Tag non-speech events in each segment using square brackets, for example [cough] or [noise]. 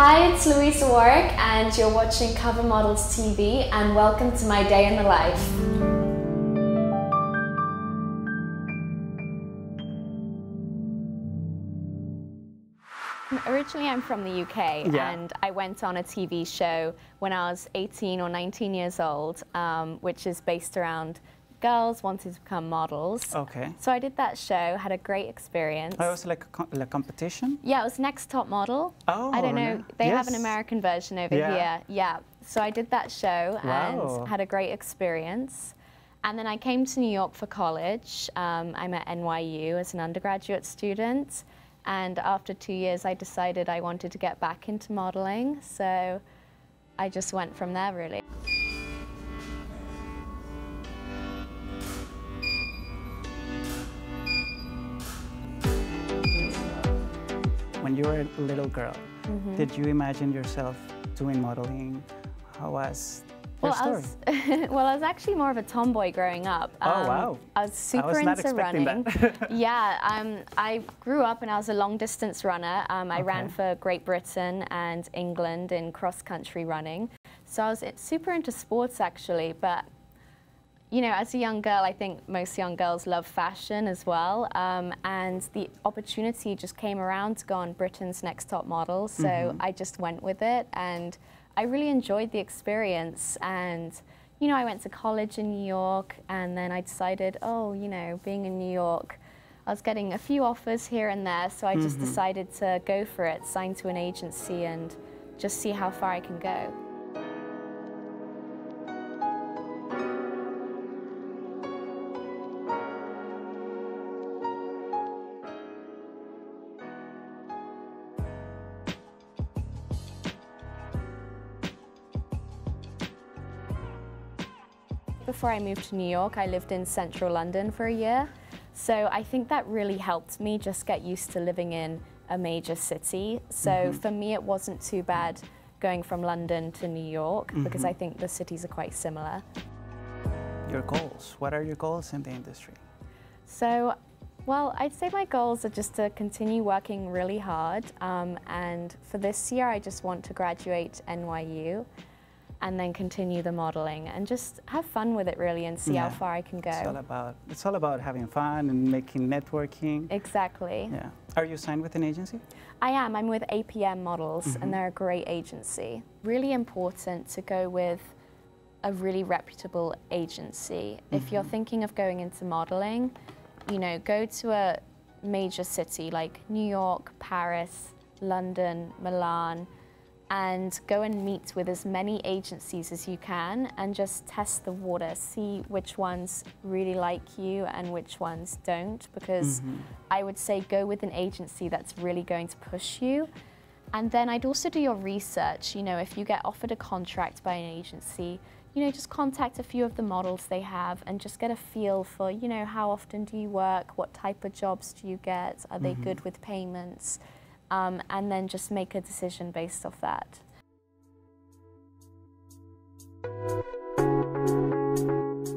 Hi, it's Louisa Warwick, and you're watching Cover Models TV, and welcome to my day in the life. Originally, I'm from the UK, Yeah. and I went on a TV show when I was 18 or 19 years old, um, which is based around girls wanted to become models. Okay. So I did that show, had a great experience. Oh, it was like a, like competition? Yeah, it was Next Top Model. Oh, I don't know. They have an American version over Yeah. here. Yeah. So I did that show Wow. and had a great experience. And then I came to New York for college. Um, I'm at NYU as an undergraduate student. And after two years, I decided I wanted to get back into modeling. So I just went from there, really. Were a little girl, Mm-hmm. did you imagine yourself doing modeling? How was Well, I was, [laughs] well, I was actually more of a tomboy growing up. Um, Oh, wow. I was super was not into running. [laughs] yeah, um, I grew up and I was a long distance runner. Um, I ran for Great Britain and England in cross country running. So I was super into sports actually, but you know, as a young girl, I think most young girls love fashion as well. Um, and the opportunity just came around to go on Britain's Next Top Model. So I just went with it and I really enjoyed the experience. And, you know, I went to college in New York and then I decided, oh, you know, being in New York, I was getting a few offers here and there. So I just decided to go for it, sign to an agency and just see how far I can go. Before I moved to New York, I lived in central London for a year. So I think that really helped me just get used to living in a major city. So for me, it wasn't too bad going from London to New York because I think the cities are quite similar. Your goals. What are your goals in the industry? So, well, I'd say my goals are just to continue working really hard. Um, and for this year, I just want to graduate NYU and then continue the modeling and just have fun with it really and see how far I can go. It's all about it's all about having fun and making networking. Exactly. Yeah. Are you signed with an agency? I am. I'm with APM Models, Mm-hmm. and they're a great agency. Really important to go with a really reputable agency. If you're Mm-hmm. thinking of going into modeling, you know, go to a major city like New York, Paris, London, Milan, and go and meet with as many agencies as you can and just test the water, see which ones really like you and which ones don't. Because mm-hmm. I would say go with an agency that's really going to push you. And then I'd also do your research. You know, if you get offered a contract by an agency, you know, just contact a few of the models they have and just get a feel for, you know, how often do you work? What type of jobs do you get? Are they mm-hmm. good with payments? Um, and then just make a decision based off that.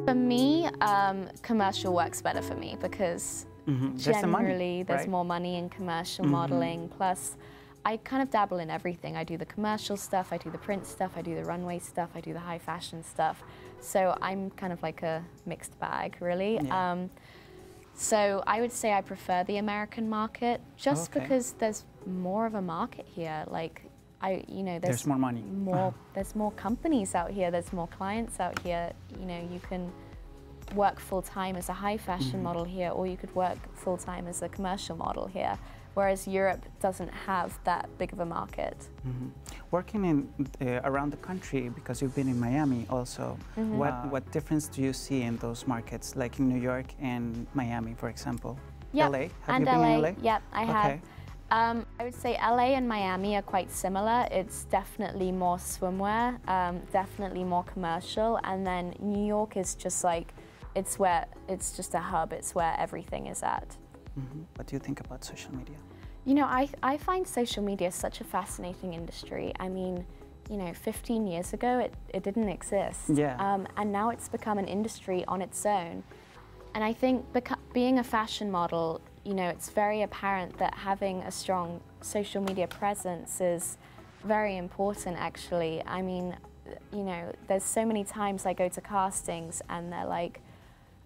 For me, um, commercial works better for me because Mhm. There's the money, generally there's right? more money in commercial modeling. Plus, I kind of dabble in everything. I do the commercial stuff, I do the print stuff, I do the runway stuff, I do the high fashion stuff. So I'm kind of like a mixed bag, really. Yeah. Um, so I would say I prefer the American market just Okay. because there's more of a market here. Like I, you know, there's, There's more money. more [laughs] there's more companies out here there's more clients out here you know you can work full time as a high fashion Mm-hmm. model here or you could work full time as a commercial model here whereas Europe doesn't have that big of a market. Mm-hmm. Working in uh, around the country because you've been in Miami also. Mhm. What Uh, what difference do you see in those markets, like in New York and Miami, for example? Yep, LA. Have and you been in LA? Yep, I have. Um, I would say LA and Miami are quite similar. It's definitely more swimwear, um, definitely more commercial, and then New York is just like, it's where it's just a hub. It's where everything is at. Mhm. What do you think about social media? You know, I, I find social media such a fascinating industry. I mean, you know, 15 years ago, it, it didn't exist. Yeah. Um, and now it's become an industry on its own. And I think being a fashion model, you know, it's very apparent that having a strong social media presence is very important, actually. I mean, you know, there's so many times I go to castings and they're like,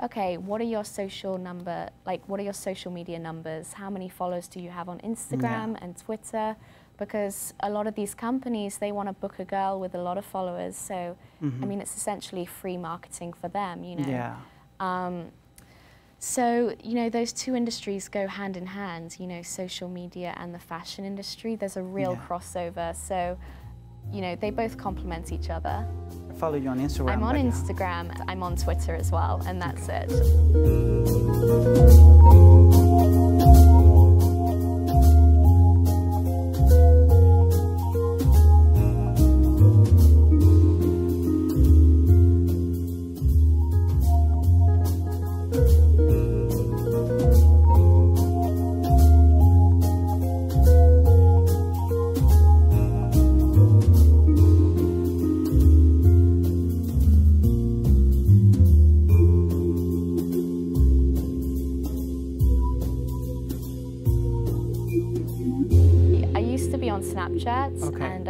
okay, what are your social number, like what are your social media numbers? How many followers do you have on Instagram and Twitter? Because a lot of these companies, they want to book a girl with a lot of followers. So, I mean, it's essentially free marketing for them, you know. Mm-hmm. Yeah. Um, so, you know, those two industries go hand in hand, you know, social media and the fashion industry. There's a real Yeah. crossover. So, you know, they both complement each other. I follow you on Instagram. I'm on yeah. Instagram, I'm on Twitter as well, and that's it.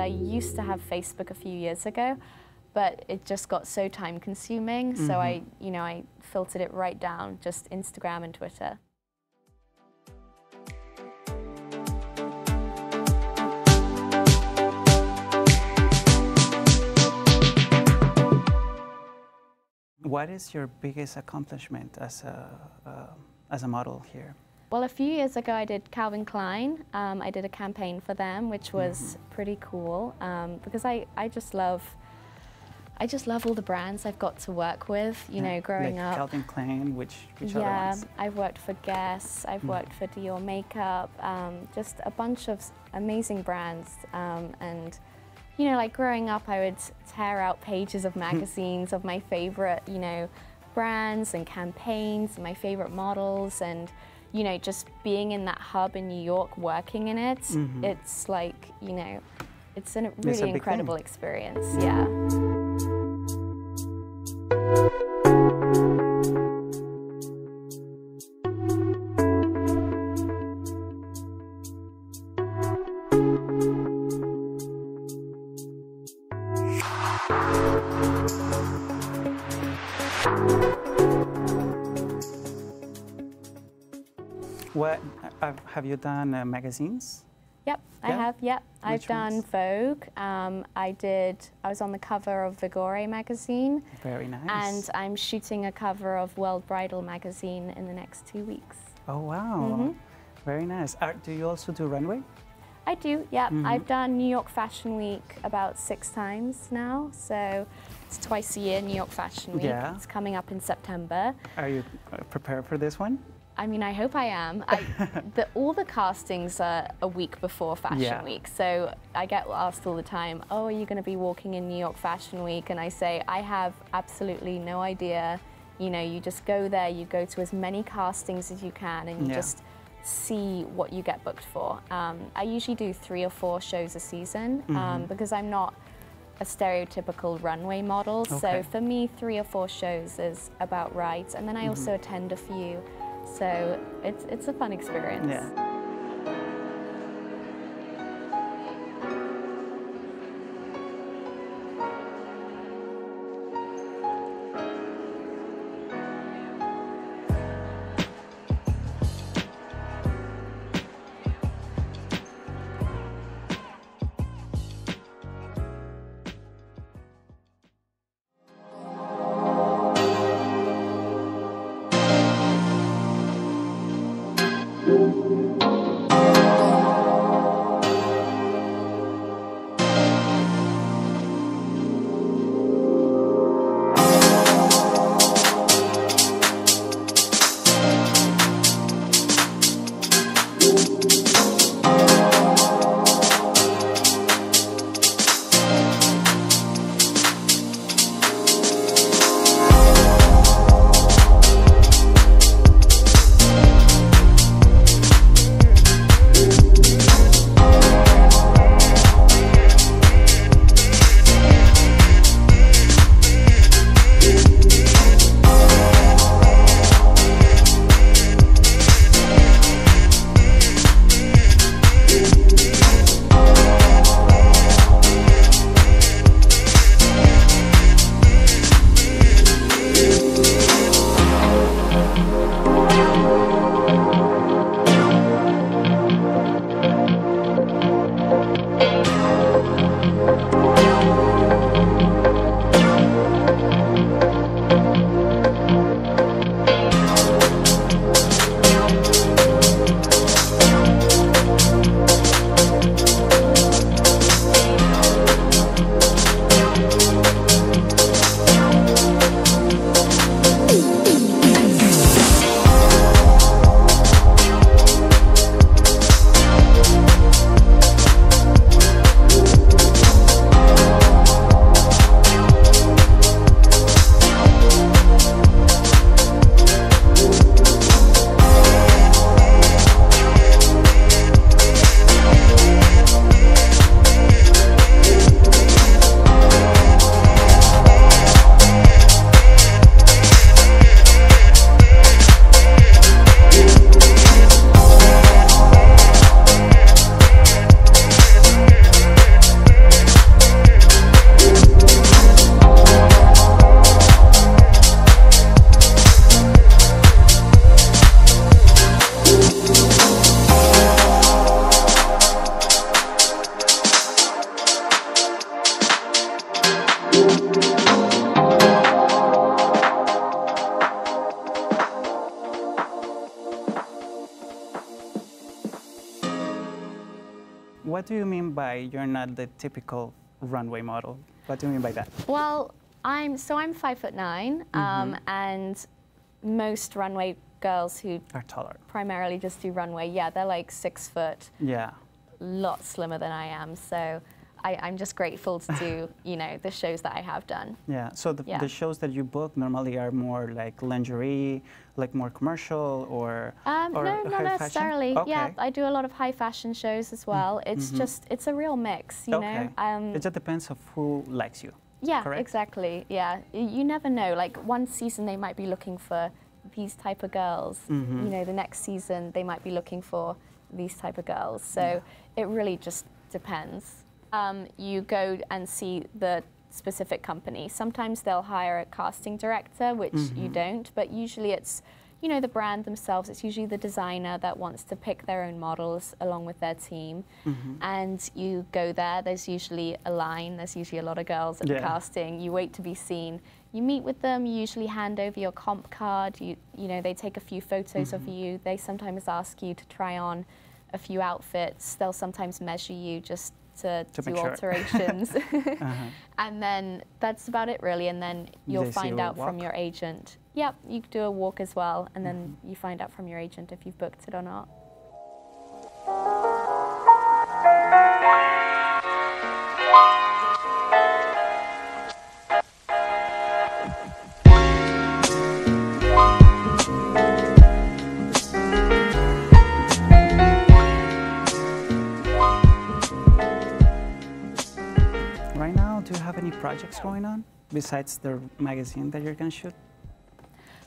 I used to have Facebook a few years ago, but it just got so time consuming. So I, you know, I filtered it right down, just Instagram and Twitter. What is your biggest accomplishment as a uh, as a model here? Well, a few years ago, I did Calvin Klein. Um, I did a campaign for them, which was pretty cool um, because I, I just love, I just love all the brands I've got to work with. You know, growing like up. Calvin Klein, which which yeah? I've worked for Guess, I've worked for Dior Makeup, um, just a bunch of amazing brands. Um, and, you know, like growing up, I would tear out pages of [laughs] magazines of my favorite, you know, brands and campaigns, and my favorite models, and, you know, just being in that hub in New York, working in it, mm-hmm. it's like, you know, it's a a really big incredible thing. experience. Yeah. Have you done? Uh, magazines? Yep, I have. Yep, I've Which done ones? Vogue. Um, I did. I was on the cover of Vigore magazine, Very nice. and I'm shooting a cover of World Bridal magazine in the next two weeks. oh wow, Mm-hmm. very nice. Are, do you also do runway? I do. Yep, Mm-hmm. I've done New York Fashion Week about six times now. So it's twice a year. New York Fashion Week. Yeah. It's coming up in September. Are you uh, prepared for this one? I mean, I hope I am. I, [laughs] the, all the castings are a week before Fashion Yeah. Week, so I get asked all the time, "Oh, are you going to be walking in New York Fashion Week?" And I say, "I have absolutely no idea. You know, you just go there, you go to as many castings as you can, and you Yeah. just see what you get booked for. Um, I usually do three or four shows a season Mm-hmm. um, because I'm not." A stereotypical runway model. So for me, three or four shows is about right. And then I also Mm-hmm. attend a few. So it's, it's a fun experience. Yeah. What do you mean by you're not the typical runway model? What do you mean by that? Well, I'm so I'm five foot 9 um, and most runway girls who Are taller. primarily just do runway, yeah, they're like six foot, Yeah. lot slimmer than I am. So I, I'm just grateful to do, you know, the shows that I have done. Yeah. So the, Yeah. the shows that you book normally are more like lingerie, like more commercial, or Um, or no, not necessarily. Yeah, Okay. Mm-hmm. I do a lot of high fashion shows as well. It's just, it's a real mix, you okay. know. Um, it just depends of who likes you. yeah, correct? exactly. Yeah, you never know. Like one season they might be looking for these type of girls. Mm-hmm. You know, the next season they might be looking for these type of girls. So it really just depends. Um, you go and see the specific company. Sometimes they'll hire a casting director, which Mm-hmm. you don't, but usually it's you know the brand themselves. It's usually the designer that wants to pick their own models along with their team, Mm-hmm. and you go there. There's usually a line. There's usually a lot of girls at the casting. You wait to be seen. You meet with them. You usually hand over your comp card. You you know they take a few photos of Mm-hmm. you. They sometimes ask you to try on a few outfits. They'll sometimes measure you just to, To do sure. alterations. [laughs] Uh-huh. [laughs] and then that's about it really and then you'll They find out from your agent yep you do a walk as well and then Mm-hmm. you find out from your agent if you've booked it or not projects going on besides the magazine that you're gonna shoot?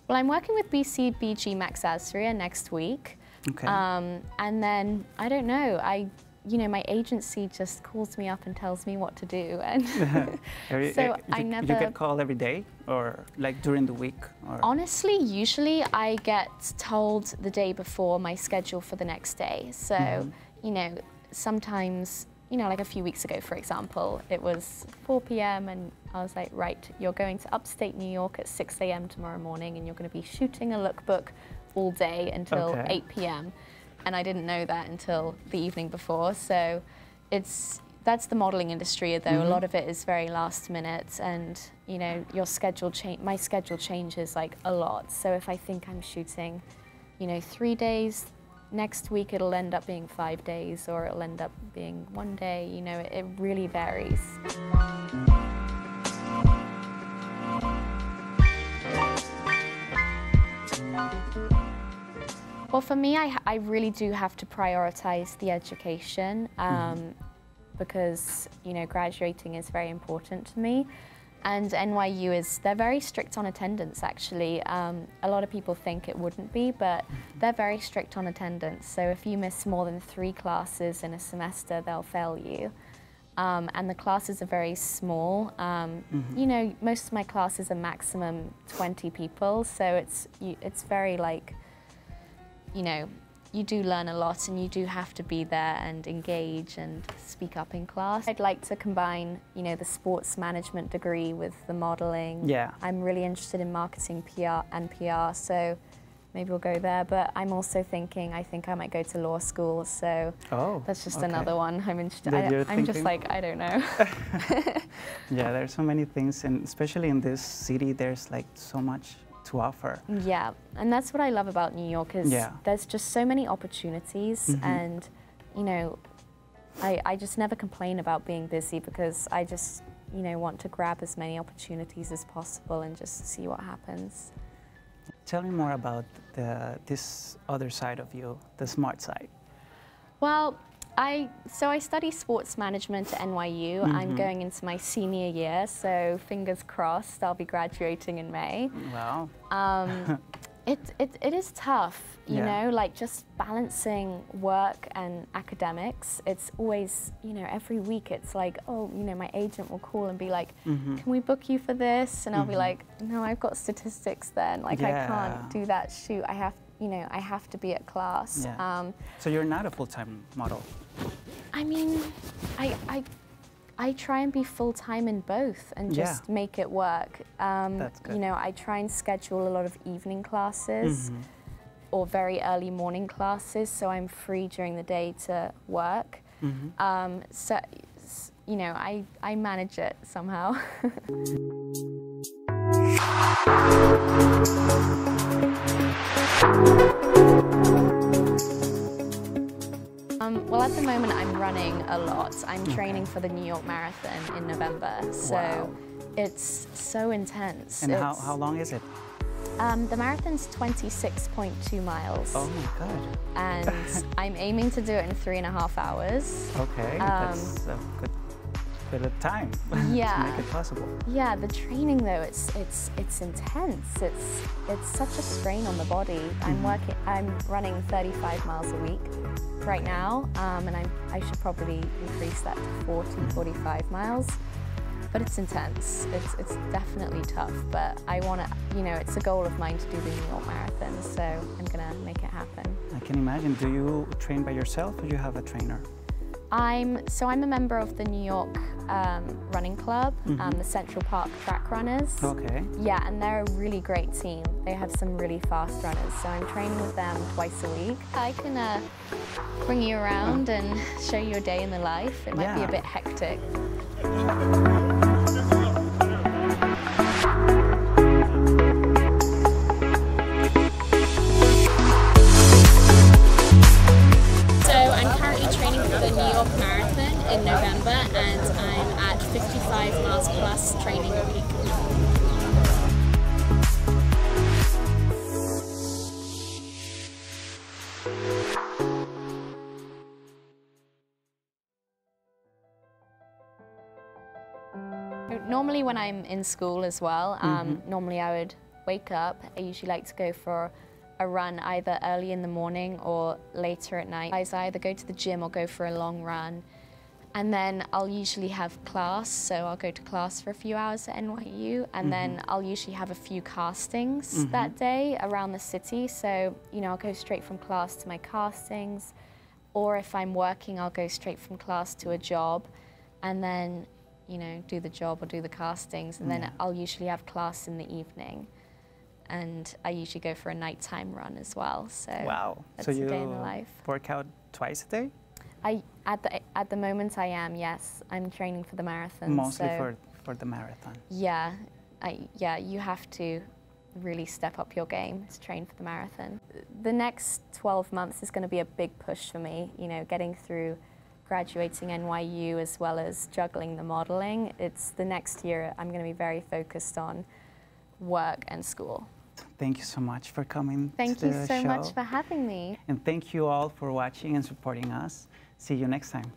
well i'm working with bcbg max azria next week Okay. um, and then i don't know i you know my agency just calls me up and tells me what to do [laughs] and [laughs] you- so uh, I you, never- You get called every day, or like during the week, or Honestly, usually I get told the day before my schedule for the next day. So, Mm-hmm. you know, sometimes, you know, like a few weeks ago, for example, it was 4 p.m. and I was like, right, you're going to upstate New York at 6 a.m. tomorrow morning and you're going to be shooting a lookbook all day until Okay. 8 p.m. And I didn't know that until the evening before. So it's that's the modeling industry though. A mm-hmm. lot of it is very last minute and you know your schedule change my schedule changes like a lot. So if I think I'm shooting, you know, 3 days next week it'll end up being 5 days or it'll end up being 1 day, you know, it, it really varies. Well, for me, I, I really do have to prioritize the education um, because, you know, graduating is very important to me. And NYU is, they're very strict on attendance, actually. Um, a lot of people think it wouldn't be, but they're very strict on attendance. So if you miss more than three classes in a semester, they'll fail you. Um, and the classes are very small. Um, You know, most of my classes are maximum 20 people, so it's, you, it's very like, you know, you do learn a lot and you do have to be there and engage and speak up in class. I'd like to combine, you know, the sports management degree with the modeling. Yeah. I'm really interested in marketing PR and PR, so maybe we'll go there. But I'm also thinking, I think I might go to law school, so oh, that's just okay. another one I'm interested. I, you're I'm just like, I don't know. [laughs] Yeah, there's so many things, and especially in this city, there's like so much to offer. Yeah, and that's what I love about New York is Yeah. there's just so many opportunities Mhm. and you know I, I just never complain about being busy because I just you know want to grab as many opportunities as possible and just see what happens. Tell me more about the, this other side of you, the smart side. Well, I so I study sports management at NYU. I'm Mhm. going into my senior year, so fingers crossed I'll be graduating in May. Wow. Um, [laughs] it, it, it is tough, you Yeah. know, like just balancing work and academics. It's always, you know, every week it's like, oh, you know, my agent will call and be like, Mhm. can we book you for this? And I'll be Mhm. like, no, I've got statistics then. Like, I can't do that shoot. I have, you know, I have to be at class. Yeah. Um, So you're not a full-time model. I mean, I, I, I try and be full time in both and Yeah. just make it work. Um, That's good. You know, I try and schedule a lot of evening classes Mhm. or very early morning classes, so I'm free during the day to work. Mhm. Um, so, you know, I, I manage it somehow. [laughs] at the moment, I'm running a lot. I'm training for the New York Marathon in November, so Wow. it's so intense. And how, how long is it? Um, the marathon's 26.2 miles, Oh my god. and [laughs] I'm aiming to do it in three and a half hours. Okay, Um, that's a good bit of time Yeah. [laughs] to make it possible. Yeah, the training though, it's it's it's intense. It's it's such a strain on the body. I'm working. I'm running 35 miles a week right now, um, and I'm, I should probably increase that to 40, 45 miles. But it's intense. It's it's definitely tough. But I want to, you know, it's a goal of mine to do the New York Marathon. So I'm gonna make it happen. I can imagine. Do you train by yourself or do you have a trainer? I'm so I'm a member of the New York um, Running Club, um, the Central Park Track Runners. Okay. Yeah, and they're a really great team. They have some really fast runners, so I'm training with them twice a week. I can uh, bring you around and [laughs] show you a day in the life. It might be a bit hectic. In November, and I'm at 55 miles plus training a week. Normally, when I'm in school as well, um, normally I would wake up. I usually like to go for a run either early in the morning or later at night. I either go to the gym or go for a long run. And then I'll usually have class, so I'll go to class for a few hours at NYU, and mm-hmm. then I'll usually have a few castings mm-hmm. that day around the city. So, you know, I'll go straight from class to my castings, or if I'm working, I'll go straight from class to a job, and then, you know, do the job or do the castings, and then I'll usually have class in the evening. And I usually go for a nighttime run as well. So Wow. that's so a you day in the life. work out twice a day? I at the at the moment I am yes. I'm training for the marathon. Mostly so for, for the marathon. yeah, I yeah you have to really step up your game to train for the marathon. The next 12 months is going to be a big push for me. You know, getting through graduating NYU as well as juggling the modeling. It's the next year I'm going to be very focused on work and school. Thank you so much for coming Thank you so show. much for having me. And thank you all for watching and supporting us. See you next time.